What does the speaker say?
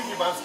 Ты ебанство.